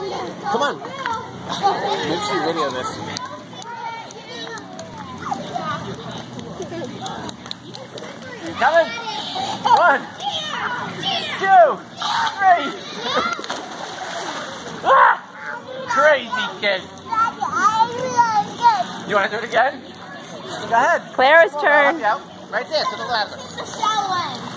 Come on. Make sure you video this. Coming. One, two, three. ah! Crazy kid. You want to do it again? Go ahead. Clara's turn. Right there, to the left.